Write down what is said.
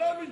Head!